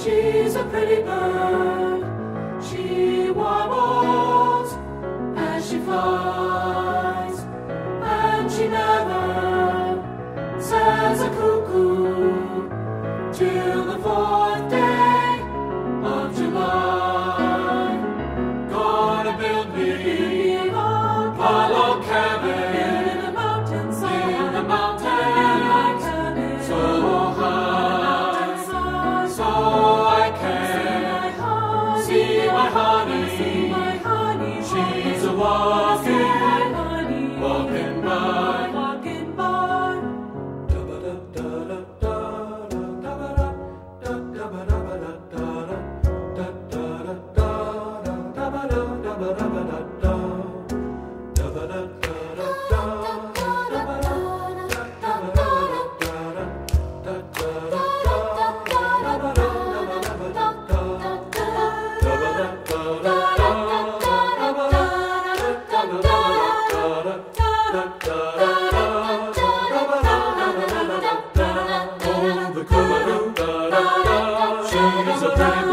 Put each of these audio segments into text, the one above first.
She's a pretty bird. She warbles as she flies, and she never says a cuckoo till the fall. Oh, the Kumaru, she is a pretty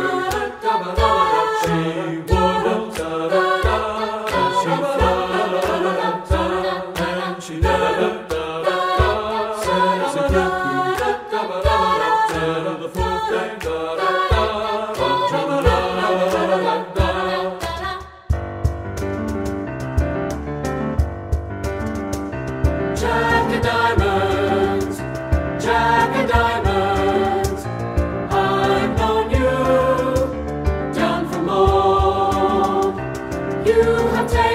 You have taken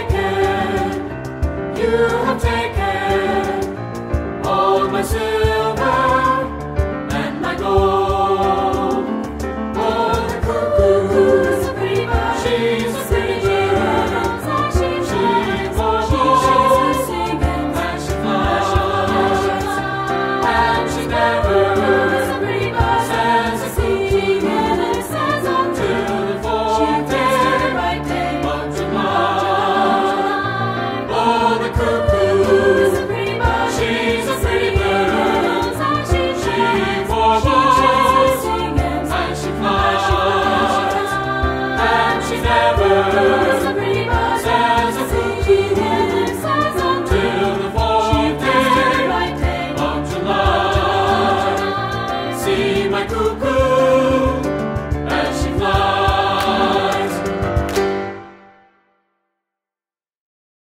Father.